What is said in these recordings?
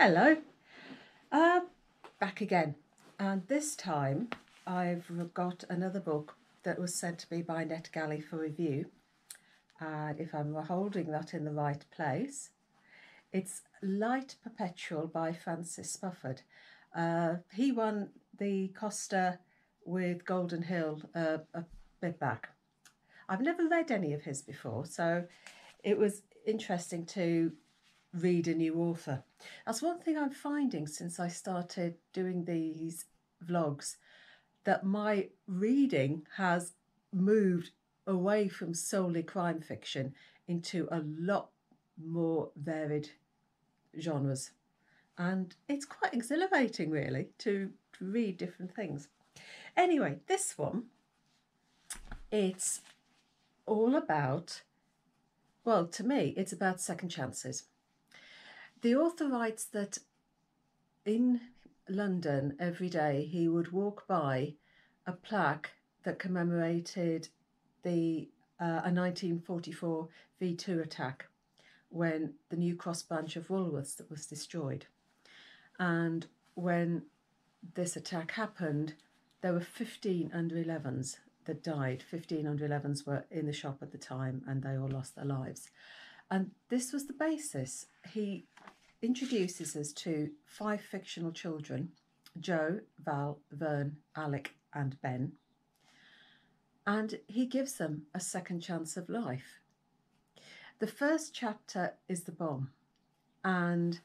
Hello, uh, back again, and this time I've got another book that was sent to me by NetGalley for review. And if I'm holding that in the right place, it's Light Perpetual by Francis Spufford. Uh, he won the Costa with Golden Hill uh, a bit back. I've never read any of his before, so it was interesting to read a new author. That's one thing I'm finding since I started doing these vlogs that my reading has moved away from solely crime fiction into a lot more varied genres. And it's quite exhilarating, really, to, to read different things. Anyway, this one, it's all about, well, to me, it's about second chances. The author writes that in London every day he would walk by a plaque that commemorated the uh, a 1944 V2 attack when the New Cross branch of Woolworths was destroyed. And when this attack happened, there were 15 under 11s that died. 15 under 11s were in the shop at the time and they all lost their lives. And this was the basis. He introduces us to five fictional children Joe, Val, Vern, Alec, and Ben. And he gives them a second chance of life. The first chapter is the bomb, and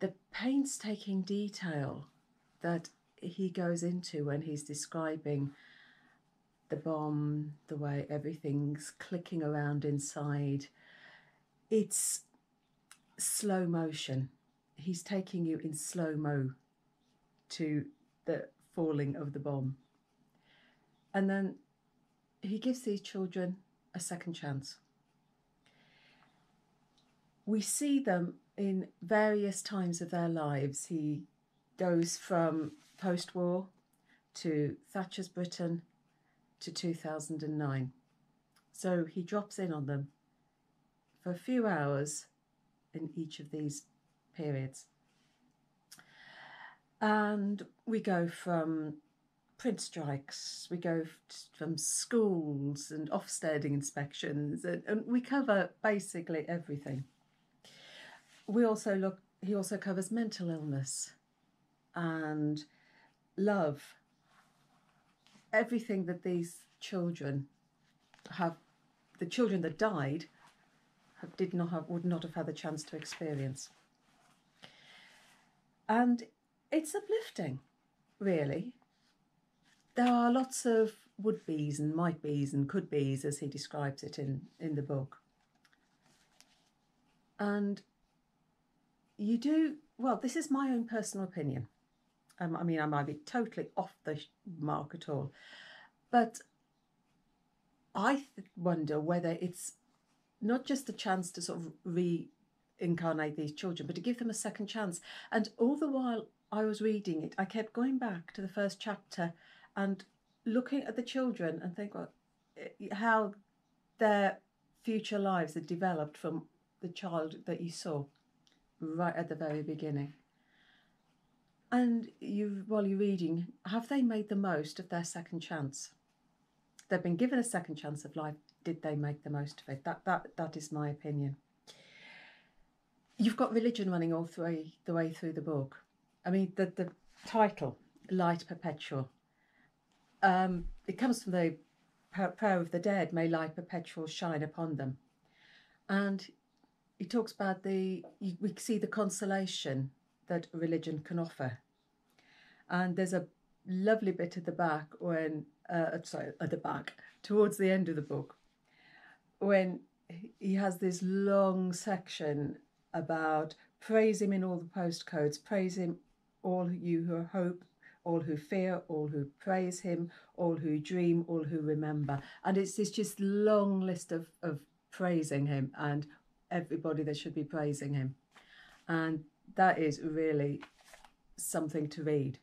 the painstaking detail that he goes into when he's describing the bomb, the way everything's clicking around inside. It's slow motion. He's taking you in slow mo to the falling of the bomb. And then he gives these children a second chance. We see them in various times of their lives. He goes from post war to Thatcher's Britain to 2009. So he drops in on them for a few hours in each of these periods. And we go from print strikes, we go from schools and Ofsteding inspections, and, and we cover basically everything. We also look, he also covers mental illness and love, everything that these children have, the children that died did not have would not have had the chance to experience. And it's uplifting, really. There are lots of would be's and might be's and could be's, as he describes it in, in the book. And you do, well, this is my own personal opinion. Um, I mean, I might be totally off the mark at all. But I wonder whether it's not just a chance to sort of reincarnate these children, but to give them a second chance. And all the while I was reading it, I kept going back to the first chapter and looking at the children and think well, eh, how their future lives had developed from the child that you saw right at the very beginning. And you, while you're reading, have they made the most of their second chance? They've been given a second chance of life did they make the most of it? That that that is my opinion. You've got religion running all through the way through the book. I mean, the the title, Light Perpetual. Um, it comes from the prayer of the dead, may light perpetual shine upon them, and he talks about the we see the consolation that religion can offer, and there's a lovely bit at the back when uh, sorry at the back towards the end of the book when he has this long section about praise him in all the postcodes, praise him all you who hope, all who fear, all who praise him, all who dream, all who remember. And it's this just long list of, of praising him and everybody that should be praising him. And that is really something to read.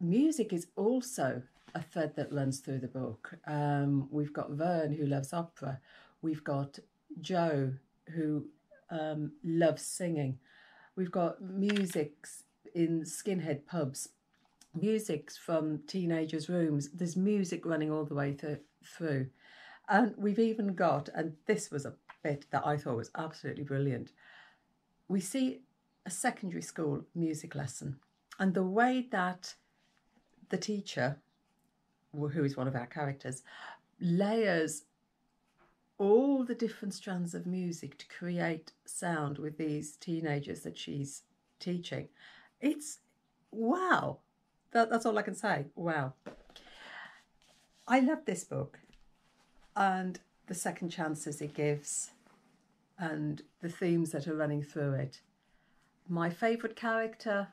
Music is also a thread that runs through the book. Um, we've got Vern who loves opera. We've got Joe who um, loves singing. We've got music in skinhead pubs, musics from teenagers' rooms. There's music running all the way th- through. And we've even got, and this was a bit that I thought was absolutely brilliant. We see a secondary school music lesson, and the way that the teacher, who is one of our characters, layers all the different strands of music to create sound with these teenagers that she's teaching. It's wow. That, that's all I can say. Wow. I love this book and the second chances it gives and the themes that are running through it. My favourite character,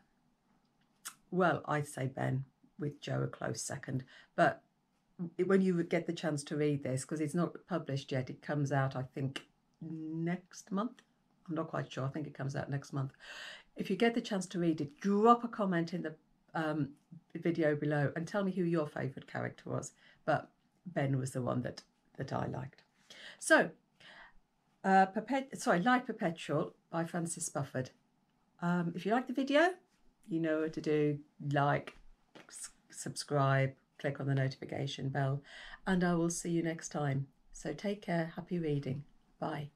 well, I'd say Ben with Joe a close second, but when you would get the chance to read this, because it's not published yet, it comes out, I think, next month. I'm not quite sure. I think it comes out next month. If you get the chance to read it, drop a comment in the um, video below and tell me who your favourite character was. But Ben was the one that, that I liked. So, uh, Perpet- sorry, Light Perpetual by Francis Spufford. Um, if you like the video, you know what to do. Like, subscribe, click on the notification bell, and I will see you next time. So take care, happy reading. Bye.